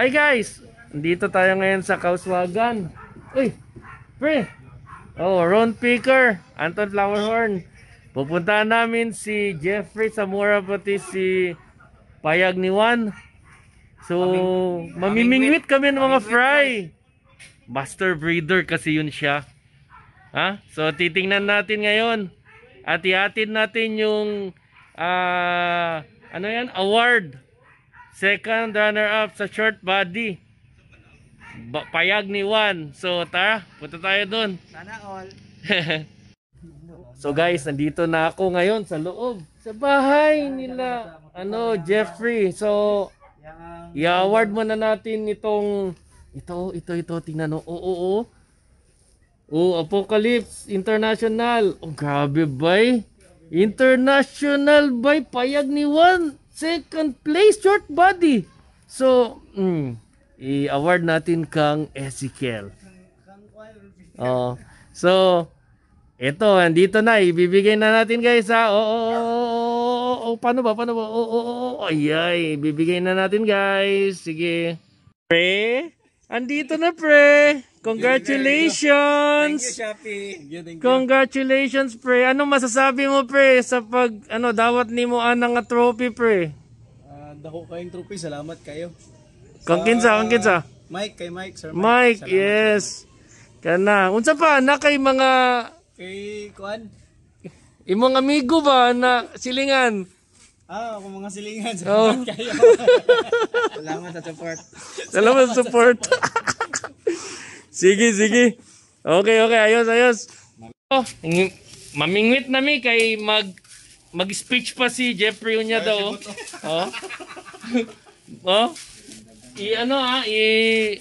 Hi guys! Dito tayo ngayon sa Kauswagan. Uy! Pre! Oh, Ron Picker, Anton Flowerhorn. Pupuntahan namin si Jeffrey Zamora pati si Payag ni Juan. So, mamimingwit kami ng mga fry. Master breeder kasi yun siya. Ha? So, titingnan natin ngayon. At ihatid natin yung ah, ano yan? Award. Second runner-up sa short body. Ba- payag ni Juan. So, tara, punta tayo doon. Sana all. so guys, nandito na ako ngayon sa loob. Sa bahay nila, ano, Jeffrey. So, i-award muna natin itong, ito, ito, ito, tingnan mo. Oo, oo, oo. Oh, Apocalypse International. Oh, grabe bay. International bay payag ni Juan. Second place short body. So, mm, i-award natin kang Ezekiel. Oh. So, ito, andito na. Ibibigay na natin guys ha. Oo, oo, oo, oo, oo, paano ba? Paano ba? Oo, oo, oo. Ay, ay. Ibibigay na natin guys. Sige. Pre, andito na pre. Congratulations. Shopee. Congratulations pre. Anong masasabi mo pre sa pag ano dawat nimo anang nga trophy pre? Ah, dako kayong trophy. Salamat kayo. Kung kinsa, kung kinsa? Mike, kay Mike, Sir Mike, Salamat. yes. Kana, unsa pa na kay mga Kay Kuan. imong amigo ba na silingan? Ah, ako mga silingan. Oh. Salamat kayo. Salamat sa support. Salamat sa support. sige, sige. Okay, okay. Ayos, ayos. Oh, ng- mamingwit na mi kay mag mag-speech pa si Jeffrey unya daw. Oh. oh. I ano ha, i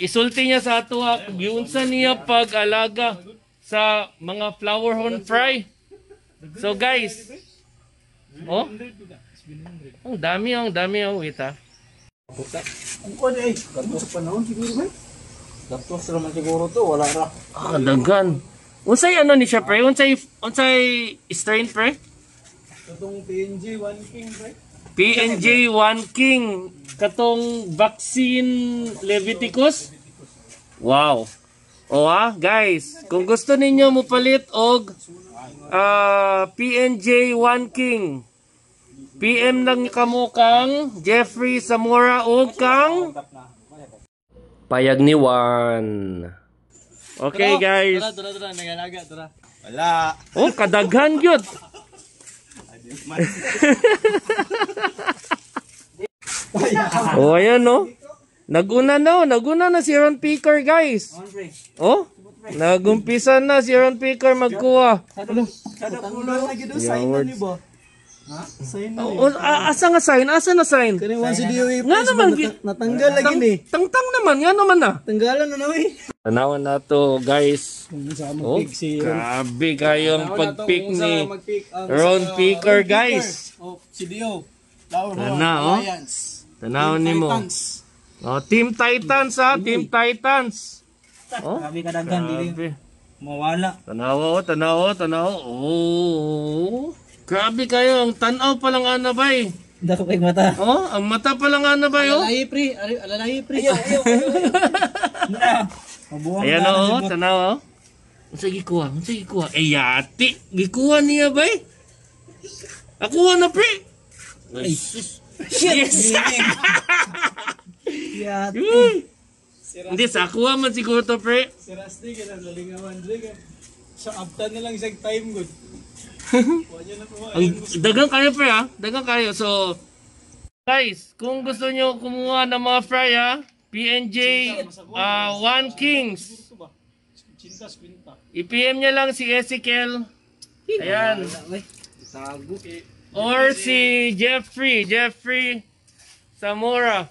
isulti niya sa ato ha, giunsa niya pag-alaga sa mga flower horn fry. So guys, oh. Ang dami, ang dami, oh, wait ha. Ang kuan eh. Ganto sa panahon siguro ba? Ganto sa naman siguro to. Wala ra. Ah, dagan. Unsay ano ni siya pre? Unsay unsay strain pre? Itong PNG 1 King, right? PNJ 1 King katong vaccine Leviticus. Wow. O ah, guys, kung gusto ninyo mo palit og ah, PNJ 1 King. PM lang kamo kang Jeffrey Zamora og kang Payag ni Juan. Okay, guys. Tara, tara, tara. Nagalaga, tara. Wala. Oh, kadaghan gyud. oh, ayan no. Naguna na, oh. naguna na si Ron Picker, guys. Oh, nagumpisa na si Ron Picker magkuha. Kada pulo lagi do sign na ni ba? Ha? Sign na. Oh, a- asa nga sign? Asa na sign? Kani one si DOE Nga naman, natanggal lagi ni. Tangtang naman, nga naman na. Tanggalan na nawi. Tanawan na to, guys. Sa Oh, grabe kayong pag-pick ni Ron Picker, guys. Oh, si Dio. Flower Horn Tana, oh. Alliance. Tanawan ni mo. Titans. Oh, Team Titans ha, Team Titans. Oh, Grabe kadaghan dili. grabe. Mawala. Tanawa, oh, tanawa, tanawa. Oh, grabe kayo. Ang tanaw pa lang ana bay. Dako kay mata. Oh, ang mata pa lang ana bay. Oh. Alalahi pre, Al- alalahi pre. Ayo, ayo, ayo. Mabuang Ayan na oh, tanawa. oh. Unsa gikuha? Unsa gikuha? Eh yati, gikuha niya bay. Ako na pre. Ay, Yes. Yat. Uy. Hindi sa kuha man siguro to pre. Si Rusty kaya nalingawan dre. Sa abtan na lang isang time good. Ang dagang kayo pre ha. Dagang kayo. So, guys, kung gusto nyo kumuha ng mga fry ha, PNJ uh, One Kings. I-PM niya lang si Ezekiel. Ayan. Or si Jeffrey. Jeffrey Zamora.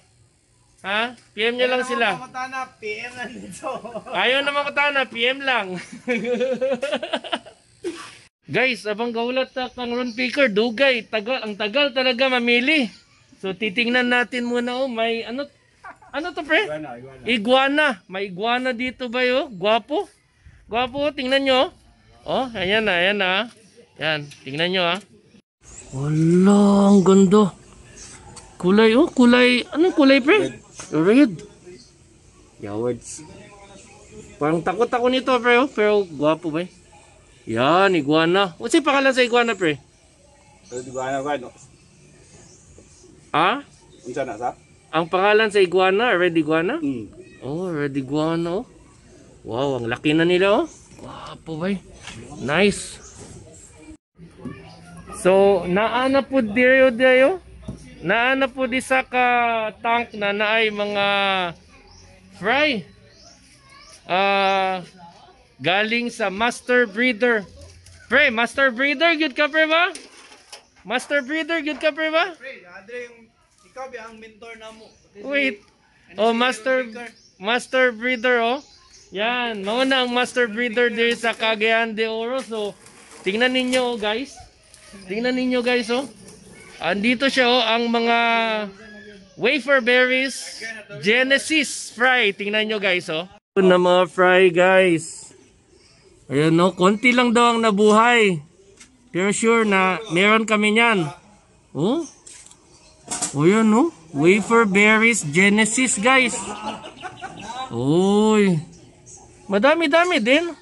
Ha? PM niya lang sila. Matana, PM na dito. Ayaw naman ko tana, PM lang. Guys, abang gaulat ta kang Ron Picker, dugay, tagal, ang tagal talaga mamili. So titingnan natin muna oh, may ano ano to pre? Iguana. May iguana dito ba yo? Gwapo. Gwapo, tingnan nyo. Oh, ayan na, ayan na. Yan, tingnan nyo ah. Wala, ang ganda. Kulay oh, kulay, anong kulay pre? Red. Yawards. Parang takot ako nito, pre. oh. Pero gwapo ba? eh? Yan, iguana. What's yung pangalan sa iguana, pre? Pero di ba ano no? Ah? Unsa na sa? Ang pangalan sa iguana, red iguana? Hmm. Oh, red iguana, oh. Wow, ang laki na nila, oh. Gwapo ba? eh? Nice. So, naana po diyo diyo. Naana po di sa ka tank na naay mga fry. Ah, galing sa master breeder. Pre, master breeder, good ka pre ba? Master breeder, good ka pre ba? Pre, Andre, yung ikaw ba ang mentor na mo? Wait. Oh, master master breeder oh. Yan, mauna ang master breeder dito sa Cagayan de Oro. So, tingnan ninyo oh, guys. Tingnan ninyo guys oh. Andito siya oh, ang mga wafer berries Genesis fry. Tingnan nyo guys oh. Ito na mga fry guys. Ayan no, konti lang daw ang nabuhay. Pero sure na meron kami niyan. Oh. O yan no? Wafer berries Genesis guys. Uy. Madami-dami din.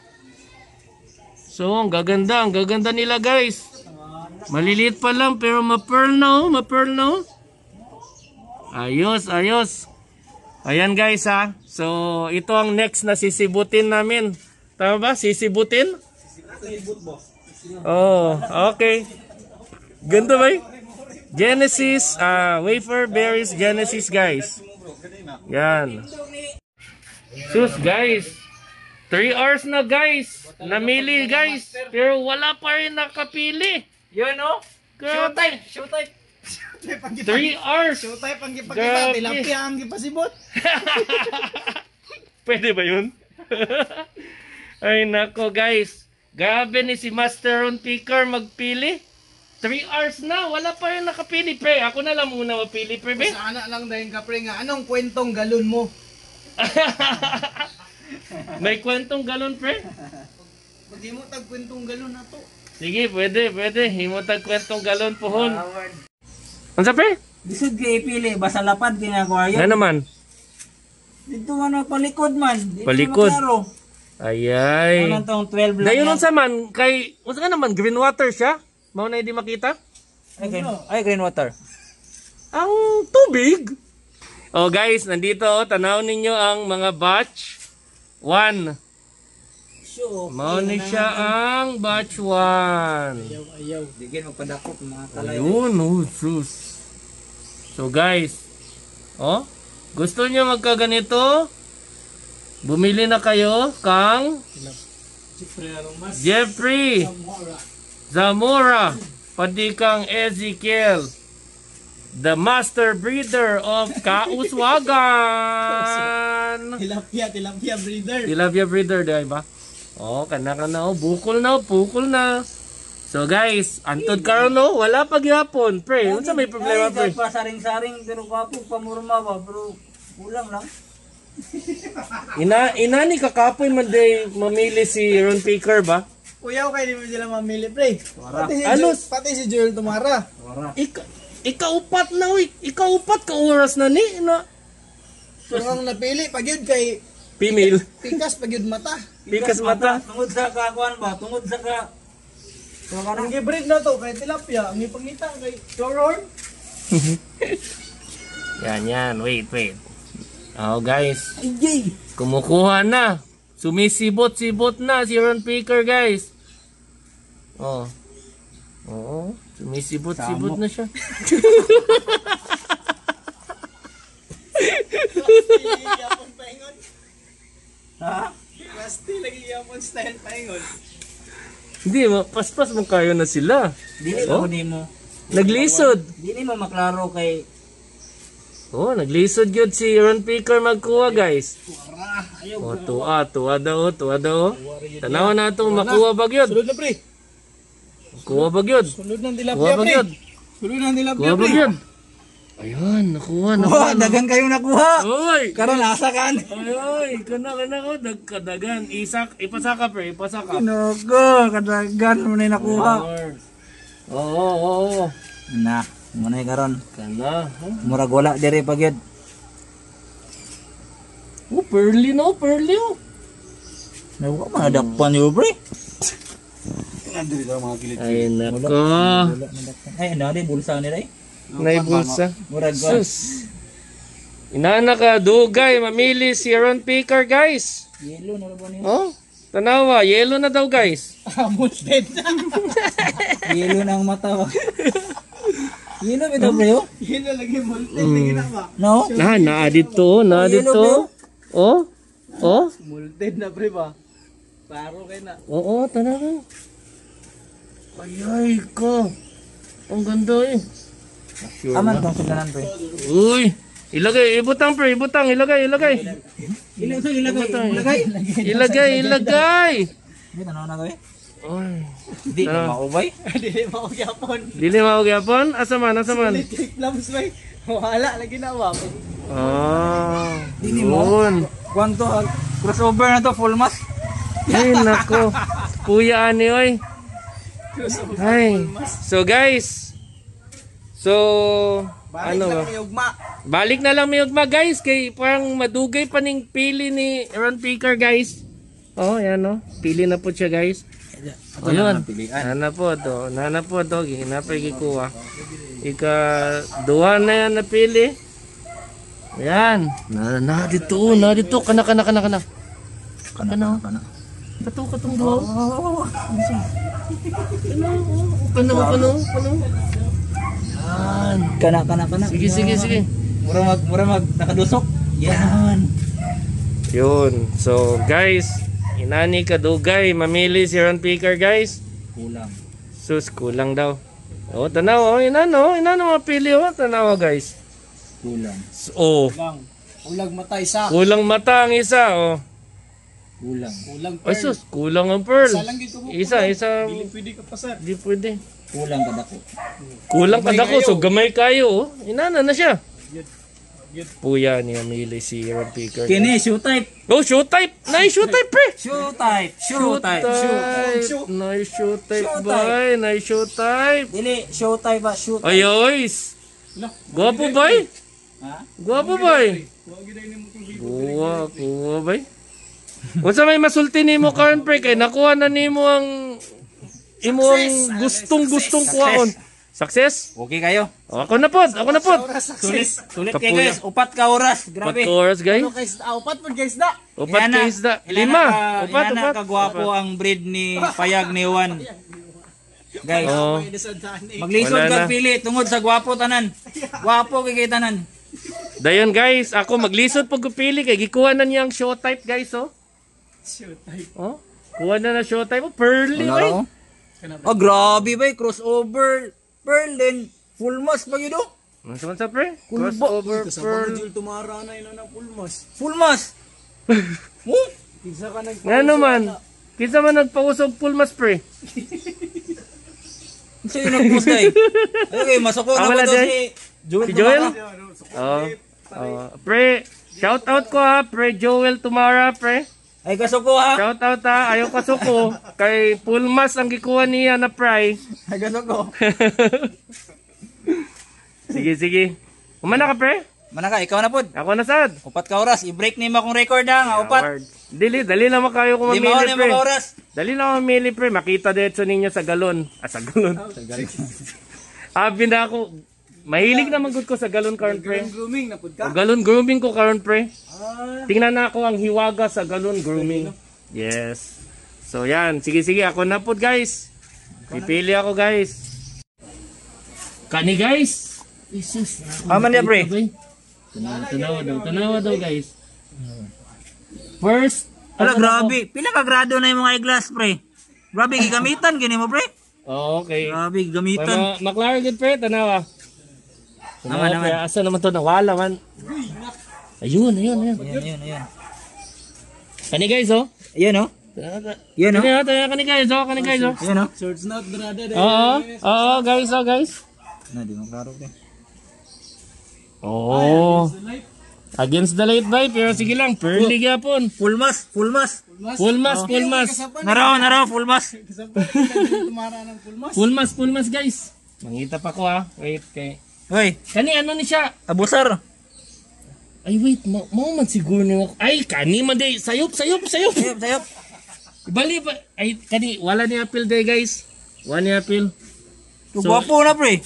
So, ang gaganda, ang gaganda nila guys. Maliliit pa lang pero ma-pearl na oh, ma-pearl na oh. Ayos, ayos. Ayan guys ha. So, ito ang next na sisibutin namin. Tama ba? Sisibutin? Oh, okay. Ganda ba? eh? Genesis, ah, wafer berries Genesis guys. Yan. Sus guys. 3 hours na guys. Namili guys. Pero wala pa rin nakapili. Yun, no? Grabe. Showtime! 3 hours. Showtime ang Grabe. gipakita, tilapia ang gipasibot. Pwede ba yun? Ay nako guys. Grabe ni si Master Ron Picker magpili. 3 hours na. Wala pa rin nakapili. Pre, ako na lang muna mapili. Pre, be. Sana lang dahil ka, pre, nga, anong kwentong galon mo? May kwentong galon, pre. Hindi mo tag kwentong galon na to. Sige, pwede, pwede. Himutag kwentong galon pohon. Ano sa pre? Bisod kay ipili, basta lapad ginagawa yun. naman. Dito man palikod man. Dito Palikod. maklaro. Ayay. Ano tong 12 lang Dayon sa man, kay, unsa nga naman, green water siya? Mao na hindi makita? Ay, green, ay, green water. Ang tubig. Oh guys, nandito, oh, tanaw ninyo ang mga batch 1. Sure. Mao ni siya ang batch 1. Ayaw, ayaw. Digin mo padakop mga kalay. Ayun, oh, sus. So guys, oh, gusto niyo magkaganito? Bumili na kayo kang? Jeffrey Zamora, pati kang Ezekiel, the master breeder of Kauswagan. Tilapia, tilapia breeder. Tilapia breeder, di ba? Oh, kana kana oh, bukol na, oh, bukol na. So guys, antod karon no, wala pa gyapon, pre. Unsa may problema, pre? Saring-saring pero kapo pamurma ba pero kulang lang. Ina inani kakapoy man day mamili si Ron Picker ba? Kuyaw kayo, di mo sila mamili, pre. Pati si, Ano? Joel, pati si Joel Tumara. Ika ikaupat na uy, ikaupat ka oras na ni na Pero ang napili, pag yun kay female. Pikas, pag yun mata. Pikas mata. Tungod sa kakuan ba? Tungod sa ka Ang gibrid na to, kay tilapia. Ang ipangita kay Chlorhorn. Yan yan, wait, wait. Oh guys, Ay, kumukuha na. Sumisibot-sibot na si Ron Picker, guys. Oh. Oo, sumisibot-sibot na siya. Ha? Plasti lagi yapon style paingon. Hindi, ma- paspas mo kayo na sila. Dili Oh? mo di mo. Naglisod. Dili mo maklaro kay Oh, naglisod yun si Ron Picker magkuha, guys. Oh, tuwa, tuwa daw, tuwa daw. Tanawa na ito, makuha ba yun? Sulod na pre. Kuha ba yun? Sulod ng tilapia pre. Sulod ng tilapia Kuha ba pre. yun? Ayun, nakuha, nakuha. dagan kayong nakuha. Oy! Karon asa kan. Ay, kana kana ko dagkadagan. Isak, ipasaka pre, ipasaka. Kinugo, kadagan mo na nakuha. Oo, oo, oo. Na, mo na karon. Kana. huh? Murag wala diri pag yun. Oh, pearly no, pearly oh. Nawa mga dakpan yo pre. Nandito sa mga kilid. Ay nako. Wala. Ay ano din bulsa ni dai. Naibulsa. Murag ba. Sus. Inana ka, dugay, mamili si Aaron Picker, guys. Yellow na ba niya? Oh, tanawa, yellow na daw, guys. Amot dead. Yellow na ang mata. Yellow ba pre oh? Yun na lagi multed. Lagi na ba? No? Na, na dito, na dito. Oh, oh, Multed na pre ba? Paro kay na. oo, tanawa. Ay, ay, ko. Ang ganda eh. Aman tong suganan pre. Uy, ilagay, ibutang pre, ibutang, ilagay, ilagay. Ilang sa ilagay. Ibutang, Ilagay. ilagay, ilagay. Di tanaw na. Ay, Di na maubay. Dili mo ako yapon. dili maugyapon? Asa man, asa man? Cake plums ba? Wala lagi na ba? Ah, Dili mo. yun. Kuan to ah, crossover na to full mask. Ay, nako. Kuya ani, oy. Ay. So, guys. So, ano ba? Yugma. Balik na lang may ugma, guys. Kay parang madugay pa ning pili ni Aaron Picker, guys. Oh, yan, oh. Pili na po siya, guys. O yun. Nana po to. Nana po to. Ginapay gikuha. Ika, duha na yan napili. Ayan. Na, na dito. Na dito. Kana, kana, kana, kana. Kana, kana. Kana. Kato, katong duha. Kana, oh. Kana, kana, kana. Yan. Kana kana kana. Sige, sige, sige. Mura mag mura mag nakadusok. Yan. Yun. So, guys. Inani ka dugay. Mamili si Ron Picker, guys. Kulang. Sus, kulang daw. Oh, tanaw, oh, inano, inano mapili, oh, tanaw, guys. Kulang. Oh, Lang. Ulag mata isa. kulang mata ang isa, oh. Kulang. Ulang Ay, pearl. sus, kulang ang pearl. Isa lang gito mo. Isa, isa, Dili pwede ka pasar. di pwede. Kulang kadako. Kulang pa Gamay dako, so gamay kayo, oh. Inana na siya. Yun. Puya ni Amili si Ron Picker. Kini shoe type. Oh, shoe type! Nice shoe type, pre! Shoe type. Shoe type. type! Shoe. Nice shoe type, Shoe boy! Nice shoe type! Dili shoe type ba shoe type. Ay, oys! Lah, Gwapo, boy! Ha? Gwapo, boy! Kuha, kuha ba? Unsa may masulti nimo karon pre kay nakuha na nimo ang imo ang gustong-gustong kuhaon. Success? Okay kayo. O, ako na pod, ako na pod. Sulit. Sulit Kapuya. kay guys. Upat ka oras. Upat Grabe. ka oras, guys. Ano guys, ah, upat po guys da. Upat Ilan ka na- isda. ilan Lima. na ka- Upat, ilan na upat. kagwapo ang breed ni Payag ni Juan. Guys, Oh. Pwede sa maglisod Wala ka na. pili tungod sa gwapo tanan. Gwapo kay kay tanan. Dayon guys, ako maglisod pag pili kay gikuha na niyang show type guys oh. Shoot type. Oh. Kuha na na show type. Oh, pearly Wala oh. Oh, grabe ba crossover pearl din. Full mask pa yun oh. Ano sa man sa pre? Kulbo. Crossover Sa mga pearl. jil tumara na ilo ng pulmos. Full mask. oh, Kinsa ka nag Nga naman. Kinsa man nagpausog full mas pre? Sino yung nag-post kay? Okay, masuko Ah, na wala po to dyan? si Joel. Si Joel? Tumara. Oh. Oh. Pre, shout out ko ha, pre Joel Tumara, pre. Ay, kasuko ha. Shout out ha, ayaw kasuko. Kay Pulmas ang gikuha niya na pry. Ay, kasuko. sige, sige. Kumana ka, pre? Manaka, ikaw na po. Ako na sad. Upat ka oras. I-break ni mo akong record ha. Nga, upat. Dili, dali naman kayo kung Di mo mamili, na pre. mga oras. Dali na mamili, pre. Makita dito ninyo sa galon. Ah, sa galon. sa galon. Abi na ako. Mahilig naman good ko sa galon karon, pre. grooming na pud O, ka. galon grooming ko karon, pre. Ah, Tingnan na ako ang hiwaga sa galon grooming. Yes. So yan, sige sige ako na po guys. Pipili ako guys. Kani guys. Jesus. Aman niya, pre. Tanawa, tanawa daw, tanawa daw guys. First, Ala, ano grabe. Pila ka grado na yung mga eyeglass, pre? Grabe, gigamitan. Gini mo, pre? Oh, okay. Grabe, gigamitan. Ma McLaren good pre, tanawa. Tanawa Naman, naman. asa naman to nawala man. Ayun, ayun, ayun. Ayan, ayan, ayan. Kani guys oh. Ayan, oh. Ayan, oh. tanawa, tanawa, kani guys oh, kani guys oh. Ayan, oh. shorts not brother. Oo, oo guys, oh guys. Na, di mo klaro, pre. Oh. Against the light vibe, pero sige lang, pearly gyapon. Full mask, full mask. Full mask, full mask. Naraw, naraw, full pulmos. Full mask, full mask guys. Mangita pa ko ha. Wait, kay. Hoy, Kani ano ni siya? abusar. Ay wait, ma mao man siguro ni Ay kani man day, sayop sayop sayop. Sayop, sayop. Bali pa ay kani wala ni appeal day guys. Wala ni appeal. So- Gwapo na pre.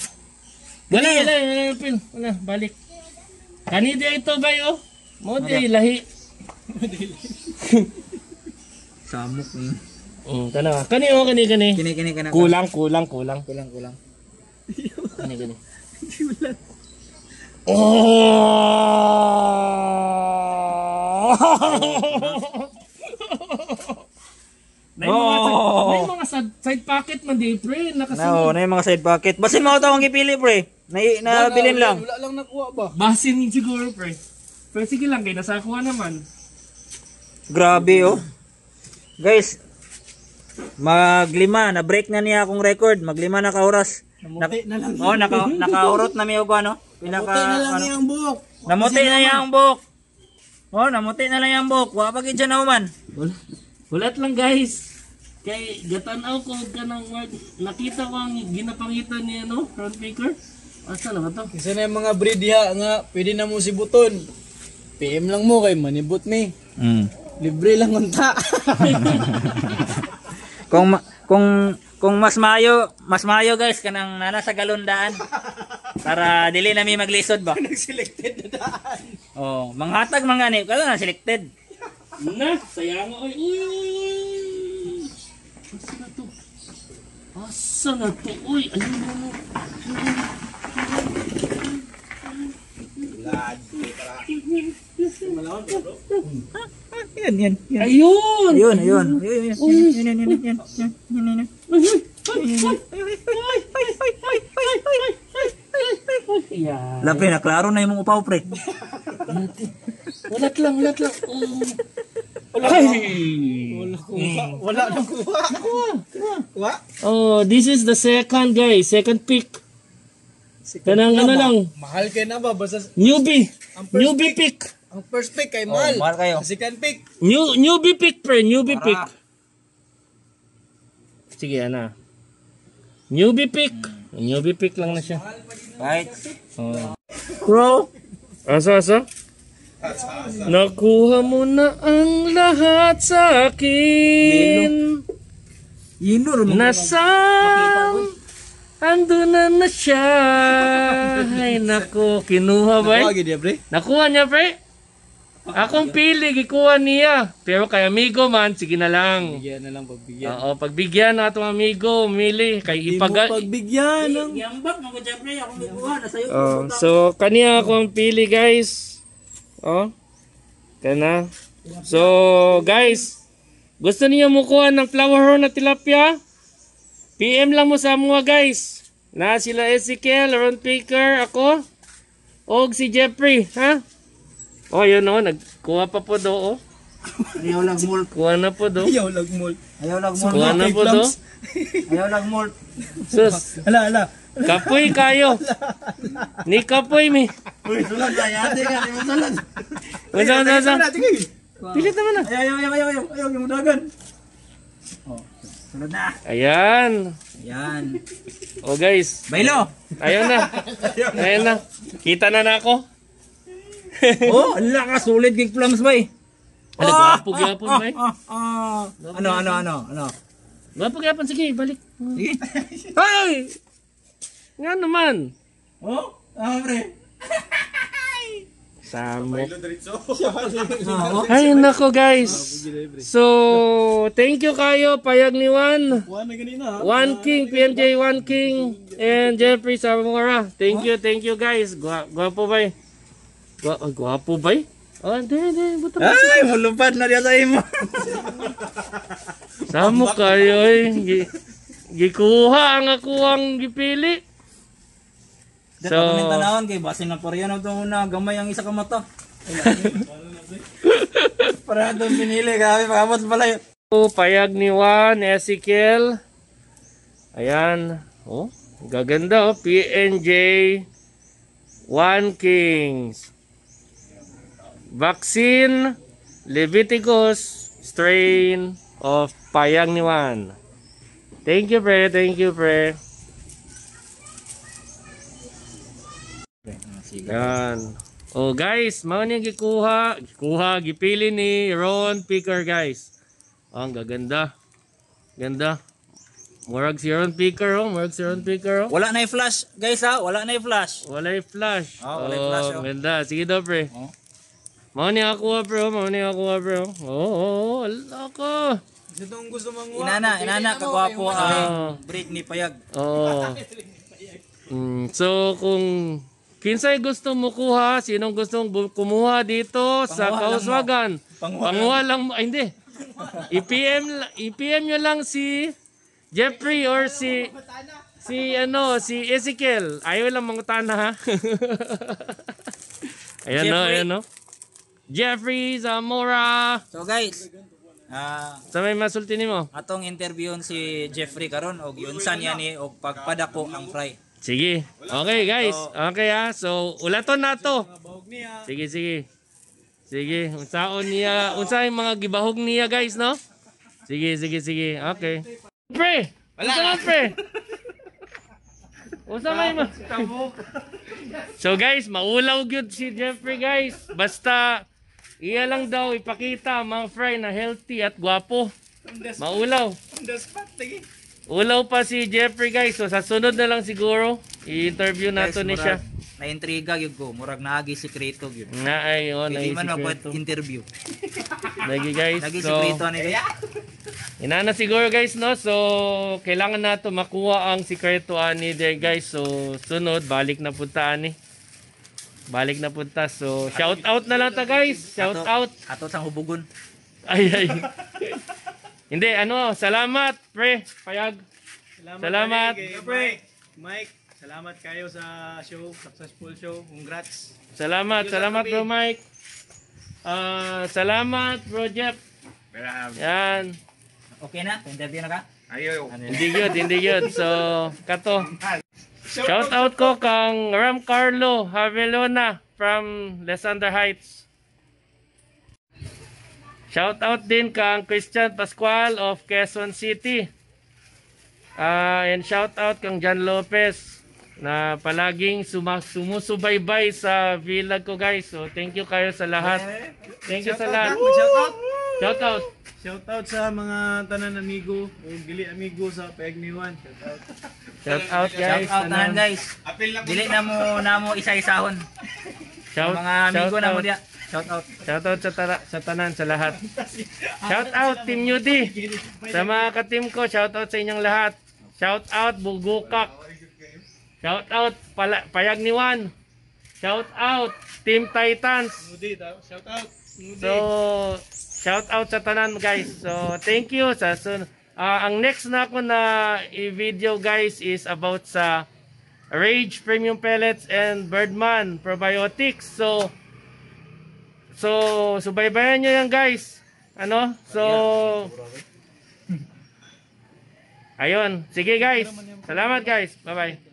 Wala wala wala ni appeal. Wala balik. Kani day ito bay oh. Mo day lahi. Samok. Mm. Mm, kana kani oh kani kani. Kini, kini, kini. Kulang kulang kulang. Kulang, kulang. Kani kani. Oh! May mga, Oh. may mga side, side pocket man di pre, No, nakasunod. na yung mga side pocket. Basin mo ito ang ipili pre. Na, nabilin lang. Wala lang nakuha ba? Basin siguro pre. Pero sige lang, kaya nasa kuha naman. Grabe oh. Guys, maglima, na-break na niya akong record. Maglima na kauras. Namuti na lang. Oh, naka nakaurot na mi og ano? Pinaka Namuti na lang ano? yung buhok. Namuti na yang buhok. Oh, namuti na lang yang buhok. Wa pa gid nauman. Wala. Walat lang guys. Kay gatanaw ko ka ng word. Nakita ko ang ginapangitan ni ano, front picker. Asa na ba to? Isa na yung mga breed diha nga, pwede na mo si Buton. PM lang mo kay manibot mi. Mm. Libre lang unta. Kung kung kung mas mayo, mas mayo guys kanang nana sa galundaan. Para dili na mi maglisod ba. Nag-selected na daan. Oh, manghatag mga ni, kala na selected. Na, sayang oy. Uy, uy, uy. Asa na to? Asa na to? Uy, ayun na na. Yan, yan, yan. Ayun! Ayun, ayun. Ayun, ayun. Yan, yan. Yan, yan, yan. Yeah. Lapi na klaro na imong upaw pre. Walat lang, walat lang. Oh. Ay! Wala kuha. Wala nang kuha. Kuha? Oh, this is the second guy, second pick. Kanang ano lang, Mahal kayo na ba? Basta newbie. Newbie pick. Ang first pick kay Oh, Mal. mahal kayo. Ang second pick. New newbie pick pre, newbie pick. Para. Sige, ana. Newbie pick. Newbie pick lang na siya. Right. Oh. Bro. Asa, asa? Nakuha mo na ang lahat sa akin. Yino rin mo. Nasaan? Ando na na siya. Ay, nako. Kinuha ba eh? Wagi dia, pre. Nakuha niya, pre. Akong pili, gikuha niya. Pero kay amigo man, sige na lang. Bigyan na lang pagbigyan. Oo, pagbigyan na itong amigo, mili. Kay Di mo ipaga... pagbigyan ng Yang bak mo dyan pre, ako may kuha na sayo. Oh, so, kaniya akong pili, guys. Oh. Kana. So, guys. Gusto niyo mukuha ng flower horn na tilapia? PM lang mo sa mga guys. Na sila Ezekiel, Ron Picker, ako. Og si Jeffrey, ha? Oh, yun oh, nagkuha pa po do, oh. Ayaw lag mult. Kuha na po do. Ayaw lagmol. Ayaw lag mult. Kuha na po do. Ayaw lag mult. Sus, Ala, ala. kapoy kayo. Ni kapoy mi. Uy, sulod na yate ka, mo sulod. Unsa unsa unsa? Sige. Pilit naman na. Ayaw, ayaw, ayaw, ayaw, ayaw, ayaw, yung dagan. Oh, sulod na. Ayan. Yan. Oh guys, Bailo. ayun na. Ayun na. Kita na na ako. oh, ala ka sulit gig plums bay. Ano, ba? eh? Ah, ah. Ano, ano, ano, ano. Gwapo gyapon sige, balik. Sige. Ay! Nga naman. Oh, ah, pre. Samok. Ah, Ay, nako guys. So, thank you kayo, Payag ni Juan. Ha. One King, PMJ One King, and Jeffrey Samora. Thank you, thank you guys. Gwa gwapo ba? eh? Gwa oh, gwapo ba? eh? Oh, hindi, hindi. Buto. Ay, mulupad na diya sa imo. Samo kayo eh. Gi, gikuha ang ako ang gipili. So, So, Dapat tanawon kay basin na pariyan ito una gamay ang isa ka mata. Para doon pinili grabe makamot pala yun. payag ni Juan, Ezekiel. Ayan. Oh, gaganda oh. PNJ One Kings. Vaccine Leviticus strain of payag ni Juan. Thank you, pre. Thank you, pre. Yan. Oh guys, mao ni gikuha, gikuha gipili ni Ron Picker guys. Oh, ang gaganda. Ganda. Murag si Ron Picker oh, murag si Ron Picker oh. Wala na i-flash, guys ha. Wala na i-flash. Walay flash. Oh, walay flash, oh. Ganda. Sige daw pre. Oh. Mao ni ako oh. mao ni ako oh. Oo, oh, oh, ala ko. Ito ang gusto mong Inana, inana, kagwapo Oh. ang break ni Payag. Oo. Mm, so kung kinsay gusto mo kuha, sinong gustong bu- kumuha dito sa Kauswagan? Panguha lang mo. Ay, hindi. I-PM, i-PM nyo lang si Jeffrey or si si ano, si Ezekiel. Ayaw lang mangutana ha. ayan no, Jeffrey. ayan no. Jeffrey Zamora. So guys, ah Sa may masulti nimo. atong interview si Jeffrey karon og yunsan niya ni og pagpadako ang fry. Sige. Okay guys. Okay ha. So ulaton na to. Sige, sige. Sige, unsaon niya, unsa yung mga gibahog niya guys, no? Sige, sige, sige. Okay. Pre! Unsa man pre? Unsa may ma? So guys, maulaw gyud si Jeffrey guys. Basta iya lang daw ipakita mga fry na healthy at gwapo. Maulaw. Ulaw pa si Jeffrey guys. So sa sunod na lang siguro, i-interview nato ni siya. Na intriga gyud ko, murag naagi sikreto gyud. Nga ay, oh, Hindi man magpad interview. Lagi guys. Lagi So, sikreto ni guys. Inana siguro guys no. So kailangan nato makuha ang sikreto ani there guys. So sunod balik na punta ani. Balik na punta. So shout out na lang ta guys. Shout Ato- out. Ato sang hubugon. Ay ay. Hindi ano, salamat pre. Payag. Salamat. Salamat. kay Mike. Mike, salamat kayo sa show. Successful show. Congrats. Salamat, salamat bro Mike. Ah, salamat bro Jeff. Yan. Okay na? Interview na ka? Ayaw. Hindi good, hindi good. So, kato. Shout out ko kang Ram Carlo Havelona from Lesander Heights. Shout out din kang Christian Pascual of Quezon City. Ah, and shout out kang John Lopez na palaging sumusubaybay sa vlog ko guys. So thank you kayo sa lahat. Thank you sa lahat. Shout out. Shout out. Shout out sa mga tanan amigo o dili amigo sa Pegniwan. Shout out. Shout out guys. Shout out na guys. Dili na mo na mo isa-isahon. Shout, Mga amigo na mo diya. Shout out. Shout out sa, tara, sa tanan, sa lahat. Shout out Team Newdy. Sa mga ka-team ko, shout out sa inyong lahat. Shout out Bugukak. Shout out Pala, Payag ni Juan. Shout out Team Titans. Shout out. So, shout out sa tanan guys. So, thank you sa sun. Ah, ang next na ako na i-video guys is about sa Rage Premium Pellets and Birdman Probiotics. So, so, subaybayan nyo yan guys. Ano? So, ayun. Sige guys. Salamat guys. Bye-bye.